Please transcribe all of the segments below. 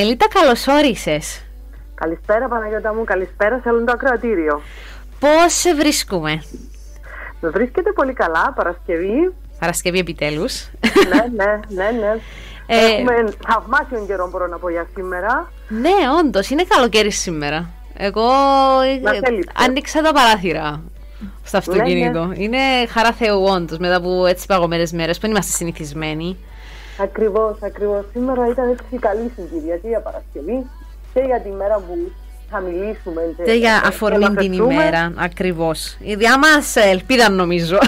Μελίτα, καλώς όρισες. Καλησπέρα Παναγιώτα μου, καλησπέρα σε όλο το ακροατήριο. Πώς σε βρίσκουμε; Με βρίσκεται πολύ καλά, Παρασκευή. Παρασκευή επιτέλους. ναι, ναι, ναι, ναι. Ε, Έχουμε θαυμάσιο καιρό μπορώ να πω για σήμερα. Ναι, όντως, είναι καλοκαίρι σήμερα. Εγώ Μας ε, έλειψε. άνοιξα τα παράθυρα στο αυτοκίνητο. Είναι χαρά Θεού όντως, μετά από έτσι παγωμένες μέρες που δεν είμαστε συνηθισμένοι. Ακριβώς, ακριβώς. Σήμερα ήταν έτσι καλή συγκυρία και για Παρασκευή και για τη μέρα που θα μιλήσουμε. Και για θα αφορμή την αναφερθούμε. ημέρα, ακριβώς. Η διά μας ελπίδα νομίζω,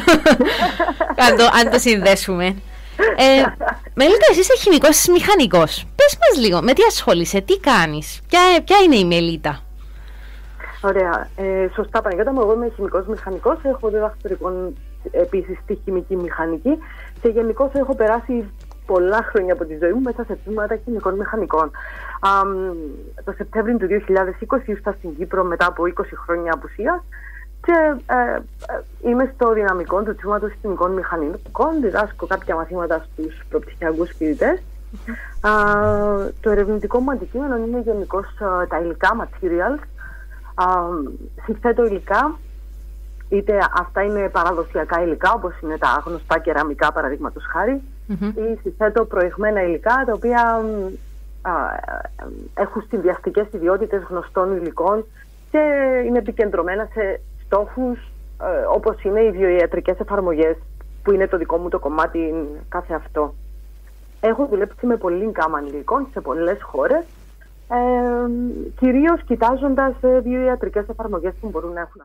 αν, το, αν το συνδέσουμε. Ε, Μελίτα, εσύ είσαι χημικός μηχανικός. Πες μας λίγο, με τι ασχολείσαι, τι κάνεις, ποια, ποια είναι η Μελίτα; Ωραία. Ε, σωστά, Παναγιώτα μου, εγώ είμαι χημικός μηχανικός. Έχω διδακτορικό επίσης στη χημική μηχανική και γενικώς έχω περάσει πολλά χρόνια από τη ζωή μου μέσα σε τμήματα χημικών μηχανικών. Α, μ, το Σεπτέμβριο του 2020 ήρθα στην Κύπρο μετά από 20 χρόνια απουσίας και ε, ε, είμαι στο δυναμικό του τμήματος χημικών μηχανικών. Διδάσκω κάποια μαθήματα στους προπτυχιακούς φοιτητές. Α, το ερευνητικό μου αντικείμενο είναι γενικώς τα υλικά materials Α, συνθέτω υλικά, είτε αυτά είναι παραδοσιακά υλικά, όπως είναι τα γνωστά κεραμικά παραδείγματος χάρη, Μμμ. ή συνθέτω προηγμένα υλικά, τα οποία μ, α, ε, έχουν συνδυαστικές ιδιότητες γνωστών υλικών και είναι επικεντρωμένα σε στόχους ε, όπως είναι οι βιοιατρικές εφαρμογές, που είναι το δικό μου το κομμάτι κάθε αυτό. Έχω δουλέψει με πολύ γκάμα υλικών σε πολλές χώρες ε, κυρίως κοιτάζοντας ε, δύο ιατρικές εφαρμογές που μπορούν να έχουν